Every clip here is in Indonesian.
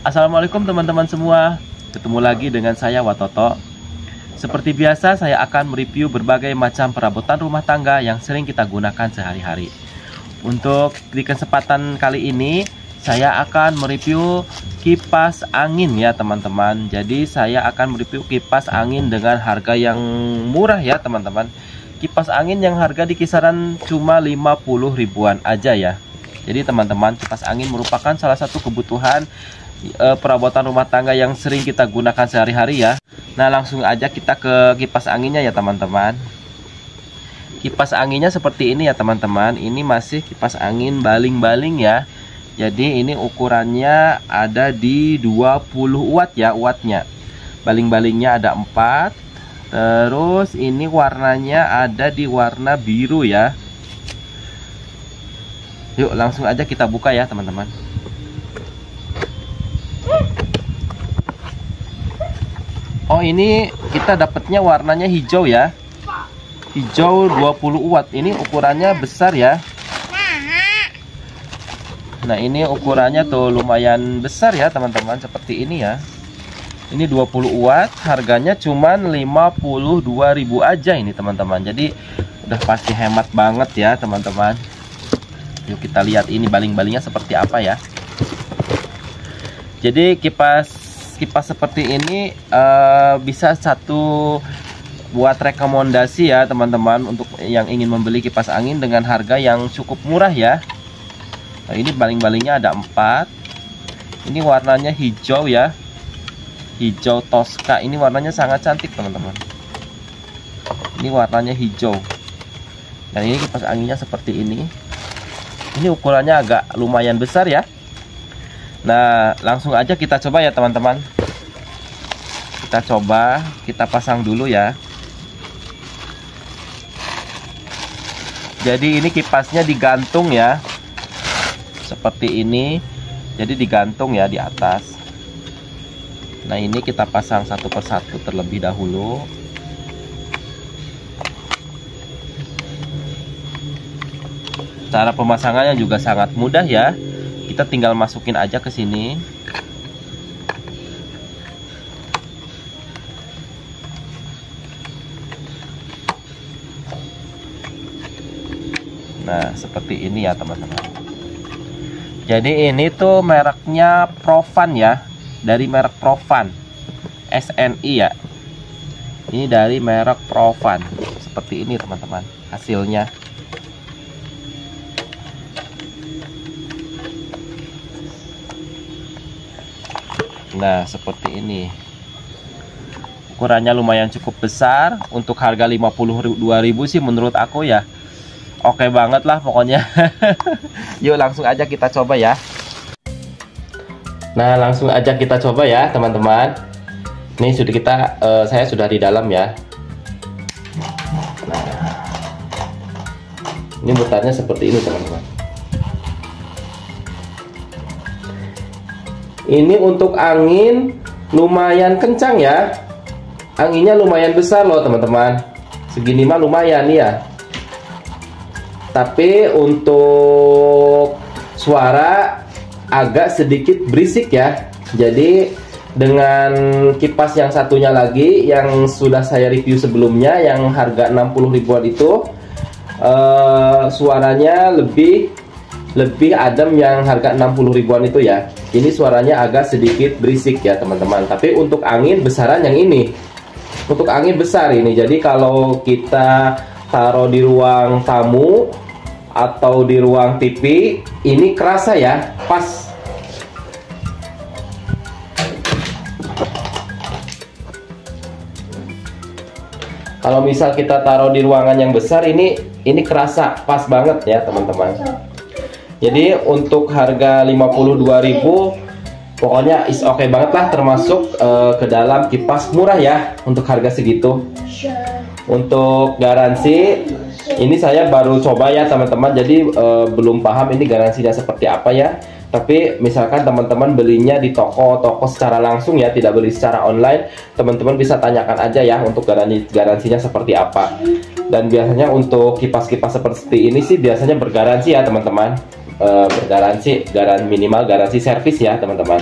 Assalamualaikum teman-teman semua. Ketemu lagi dengan saya Watoto. Seperti biasa saya akan mereview berbagai macam perabotan rumah tangga yang sering kita gunakan sehari-hari. Untuk di kesempatan kali ini Saya akan mereview kipas angin ya teman-teman. Jadi saya akan mereview kipas angin dengan harga yang murah ya teman-teman. Kipas angin yang harga di kisaran cuma 50 ribuan aja ya. Jadi teman-teman kipas angin merupakan salah satu kebutuhan e, perabotan rumah tangga yang sering kita gunakan sehari-hari ya. Nah langsung aja kita ke kipas anginnya ya teman-teman. Kipas anginnya seperti ini ya teman-teman. Ini masih kipas angin baling-baling ya. Jadi ini ukurannya ada di 20 watt ya wattnya. Baling-balingnya ada 4. Terus ini warnanya ada di warna biru ya. Yuk langsung aja kita buka ya teman-teman. Oh ini kita dapatnya warnanya hijau ya. Hijau 20 watt. Ini ukurannya besar ya. Nah ini ukurannya tuh lumayan besar ya teman-teman. Seperti ini ya. Ini 20 watt. Harganya cuman 52.000 aja ini teman-teman. Jadi udah pasti hemat banget ya teman-teman. Yuk kita lihat ini baling-balingnya seperti apa ya. Jadi kipas kipas seperti ini uh, bisa satu buat rekomendasi ya teman-teman untuk yang ingin membeli kipas angin dengan harga yang cukup murah ya. Nah, ini baling-balingnya ada empat. Ini warnanya hijau ya. Hijau Tosca. Ini warnanya sangat cantik teman-teman. Ini warnanya hijau. Dan ini kipas anginnya seperti ini. Ini ukurannya agak lumayan besar ya Nah, langsung aja kita coba ya teman-teman. Kita coba, kita pasang dulu ya. Jadi ini kipasnya digantung ya. Seperti ini. Jadi digantung ya di atas. Nah, ini kita pasang satu persatu terlebih dahulu. Cara pemasangannya juga sangat mudah ya kita tinggal masukin aja ke sini. Nah seperti ini ya teman-teman. Jadi ini tuh mereknya Profan ya. Dari merek Profan. SNI ya. Ini dari merek Profan. Seperti ini teman-teman Hasilnya Nah seperti ini. Ukurannya lumayan cukup besar. Untuk harga 52.000 sih menurut aku ya Oke banget lah pokoknya. Yuk langsung aja kita coba ya. Nah langsung aja kita coba ya teman-teman. Ini sudah kita uh, Saya sudah di dalam ya. Nah, Ini mutarnya seperti ini teman-teman ini untuk angin lumayan kencang ya. Anginnya lumayan besar loh teman-teman. Segini mah lumayan ya tapi untuk suara agak sedikit berisik ya. Jadi dengan kipas yang satunya lagi yang sudah saya review sebelumnya yang harga 60 ribuan itu uh, suaranya lebih lebih adem yang harga 60 ribuan itu ya. Ini suaranya agak sedikit berisik ya teman-teman. Tapi untuk angin besaran yang ini. Untuk angin besar ini. Jadi kalau kita taruh di ruang tamu atau di ruang TV ini kerasa ya pas. Kalau misal kita taruh di ruangan yang besar ini ini kerasa pas banget ya teman-teman jadi untuk harga 52.000 pokoknya is oke okay banget lah termasuk uh, ke dalam kipas murah ya untuk harga segitu. Untuk garansi ini saya baru coba ya teman-teman jadi uh, belum paham ini garansinya seperti apa ya. Tapi misalkan teman-teman belinya di toko-toko secara langsung ya, tidak beli secara online, teman-teman bisa tanyakan aja ya untuk garansi garansinya seperti apa. Dan biasanya untuk kipas-kipas seperti ini sih biasanya bergaransi ya teman-teman uh, bergaransi garan minimal garansi servis ya teman-teman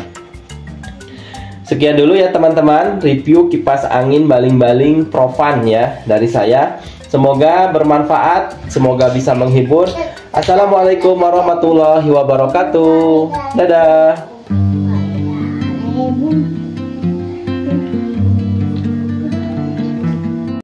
Sekian dulu ya teman-teman review kipas angin baling-baling Profan ya dari saya. Semoga bermanfaat, semoga bisa menghibur. Assalamualaikum warahmatullahi wabarakatuh. Dadah.